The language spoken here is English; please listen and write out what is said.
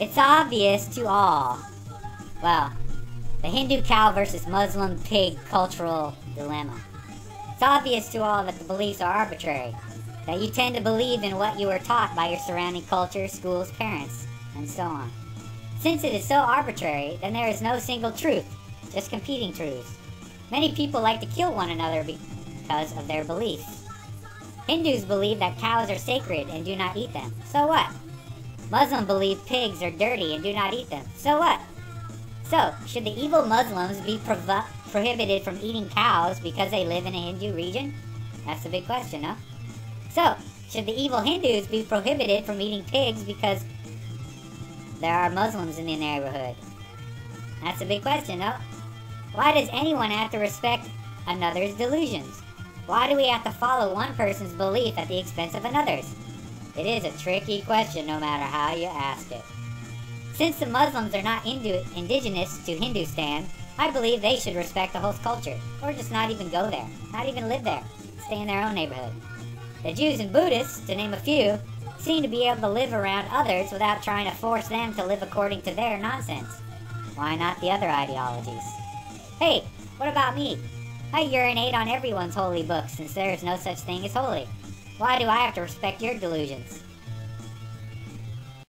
It's obvious to all. Well, the Hindu cow versus Muslim pig cultural dilemma. It's obvious to all that the beliefs are arbitrary, that you tend to believe in what you were taught by your surrounding culture, schools, parents, and so on. Since it is so arbitrary, then there is no single truth, just competing truths. Many people like to kill one another because of their beliefs. Hindus believe that cows are sacred and do not eat them. So what? Muslims believe pigs are dirty and do not eat them. So what? So, should the evil Muslims be provo- prohibited from eating cows because they live in a Hindu region? That's the big question, huh? So, should the evil Hindus be prohibited from eating pigs because there are Muslims in the neighborhood? That's a big question, huh? Why does anyone have to respect another's delusions? Why do we have to follow one person's belief at the expense of another's? It is a tricky question no matter how you ask it. Since the Muslims are not Hindu- indigenous to Hindustan, I believe they should respect the host culture, or just not even go there, not even live there, stay in their own neighborhood. The Jews and Buddhists, to name a few, seem to be able to live around others without trying to force them to live according to their nonsense. Why not the other ideologies? Hey, what about me? I urinate on everyone's holy books since there is no such thing as holy. Why do I have to respect your delusions?